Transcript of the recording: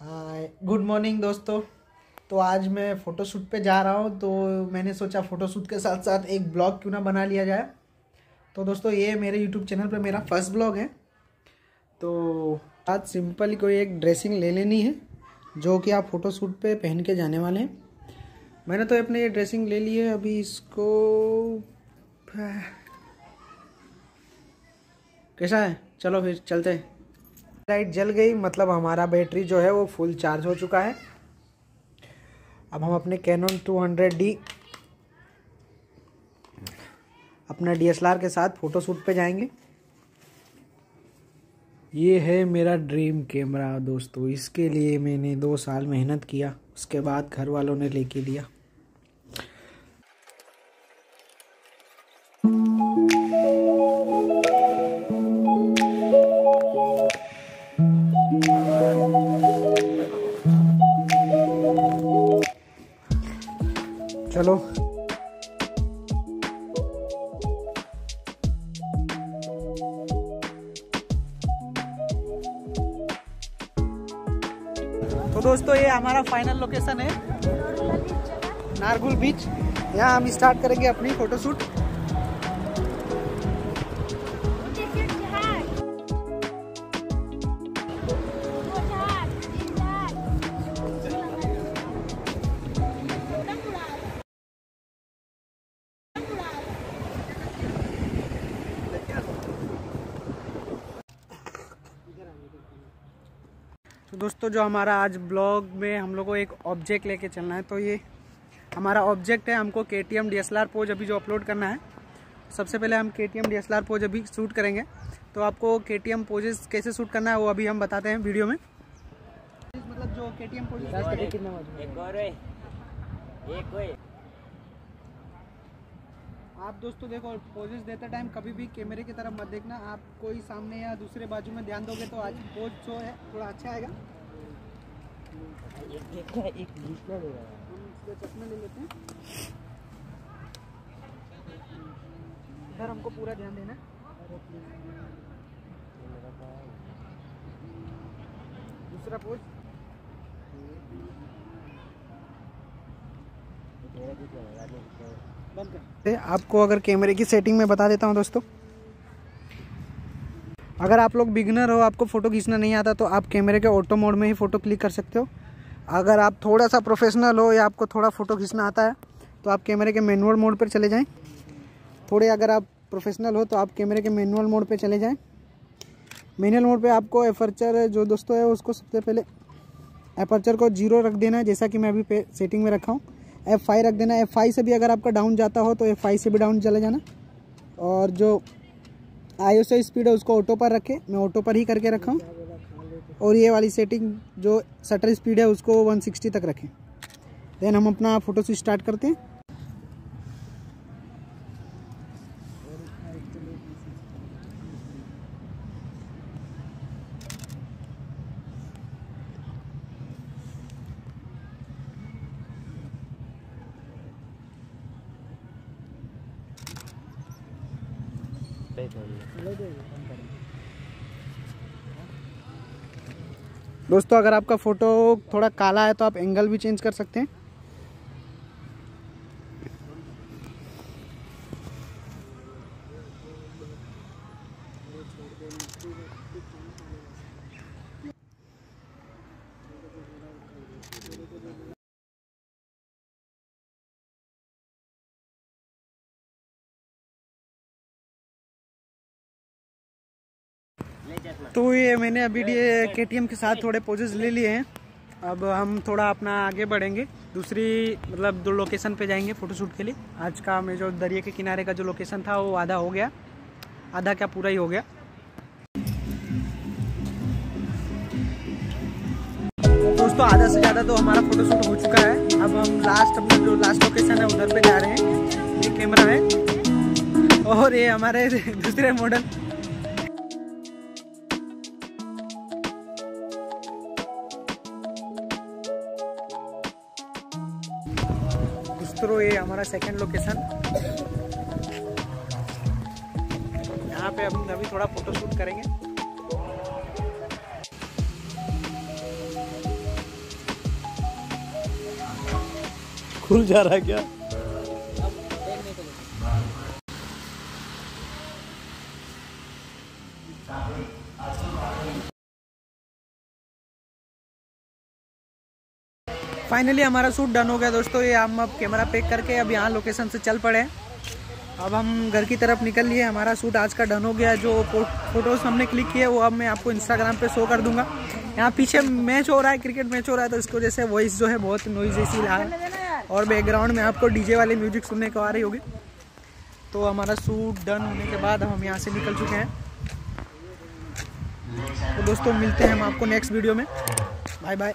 Hi good morning दोस्तों। तो आज मैं फ़ोटोशूट पे जा रहा हूँ तो मैंने सोचा फ़ोटोशूट के साथ साथ एक ब्लॉग क्यों ना बना लिया जाए। तो दोस्तों, ये मेरे यूट्यूब चैनल पे मेरा फ़र्स्ट ब्लॉग है। तो आज सिंपल कोई एक ड्रेसिंग ले लेनी है, जो कि आप फ़ोटोशूट पे पहन के जाने वाले हैं। मैंने तो अपने ये ड्रेसिंग ले ली है, अभी इसको कैसा है? चलो फिर, चलते हैं। लाइट जल गई मतलब हमारा बैटरी जो है वो फुल चार्ज हो चुका है। अब हम अपने कैनन 200D अपना डीएसएलआर के साथ फ़ोटो शूट पे जाएँगे। ये है मेरा ड्रीम कैमरा दोस्तों, इसके लिए मैंने दो साल मेहनत किया, उसके बाद घर वालों ने लेके दिया चलो। तो दोस्तों, ये हमारा फाइनल लोकेशन है। नारगुल बीच यहाँ हम स्टार्ट करेंगे अपनी फोटोशूट दोस्तों जो हमारा आज ब्लॉग में हम लोग को एक ऑब्जेक्ट लेके चलना है तो ये हमारा ऑब्जेक्ट है हमको K T M D S L R pose अभी जो अपलोड करना है। सबसे पहले हम K T M D S L R pose अभी शूट करेंगे। तो आपको के टी एम पोजेस कैसे शूट करना है वो अभी हम बताते हैं वीडियो में। मतलब जो के टी एम आप दोस्तों देखो पोजेस देते टाइम कभी भी कैमरे की तरफ़ मत देखना। आप कोई सामने या दूसरे बाजू में ध्यान दोगे तो आज पोज जो है थोड़ा अच्छा आएगा। हम चश्मे ले लेते हैं। इधर हमको पूरा ध्यान देना दूसरा पोज आपको अगर कैमरे की सेटिंग में बता देता हूँ दोस्तों। अगर आप लोग बिगनर हो, आपको फ़ोटो खींचना नहीं आता तो आप कैमरे के ऑटो मोड में ही फ़ोटो क्लिक कर सकते हो। अगर आप थोड़ा सा प्रोफेशनल हो या आपको थोड़ा फ़ोटो खींचना आता है तो आप कैमरे के मैनुअल मोड पर चले जाएँ। थोड़े अगर आप प्रोफेशनल हो तो आप कैमरे के मैनुअल मोड पर चले जाएँ। मैनुअल मोड पे आपको एपर्चर जो दोस्तों है, उसको सबसे पहले एपर्चर को ज़ीरो रख देना है, जैसा कि मैं अभी सेटिंग में रखा हूँ। एफ़ फाइव रख देना। एफ़ फाइव से भी अगर आपका डाउन जाता हो तो एफ़ फाइव से भी डाउन चले जाना। और जो आई स्पीड है, उसको ऑटो पर रखें। मैं ऑटो पर ही करके रखा हूँ। और ये वाली सेटिंग जो शटर स्पीड है, उसको 160 तक रखें। देन हम अपना फ़ोटो से स्टार्ट करते हैं। दोस्तों, अगर आपका फ़ोटो थोड़ा काला है तो आप एंगल भी चेंज कर सकते हैं। तो ये मैंने अभी के टी के साथ थोड़े पोजेस ले लिए हैं। अब हम थोड़ा अपना आगे बढ़ेंगे। दूसरी मतलब दो लोकेशन पे जाएँगे फ़ोटोशूट के लिए। आज का मैं जो दरिया के किनारे का जो लोकेशन था, वो आधा हो गया। आधा क्या पूरा ही हो गया। दोस्तों, आधा से ज़्यादा तो हमारा फ़ोटोशूट हो चुका है। अब हम लास्ट अपना जो लास्ट लोकेशन है, उधर पे जा रहे हैं। ये कैमरा है। और ये हमारे दूसरे मॉडल करो ये हमारा सेकेंड लोकेशन यहाँ पे हम अभी थोड़ा फोटोशूट करेंगे। खुल जा रहा है क्या? फाइनली हमारा सूट डन हो गया दोस्तों। ये हम अब कैमरा पैक करके अब यहाँ लोकेशन से चल पड़े अब हम घर की तरफ़ निकल लिए। हमारा सूट आज का डन हो गया। जो फ़ोटोज़ हमने क्लिक किए, वो अब मैं आपको इंस्टाग्राम पे शो कर दूँगा। यहाँ पीछे मैच हो रहा है क्रिकेट मैच हो रहा है तो इसकी वजह से वॉइस जो है बहुत नॉइज़ इसी रहा है। और बैकग्राउंड में आपको डीजे वाले म्यूज़िक सुनने को आ रही होगी। तो हमारा सूट डन होने के बाद हम यहाँ से निकल चुके हैं। तो दोस्तों, मिलते हैं हम आपको नेक्स्ट वीडियो में। Bye bye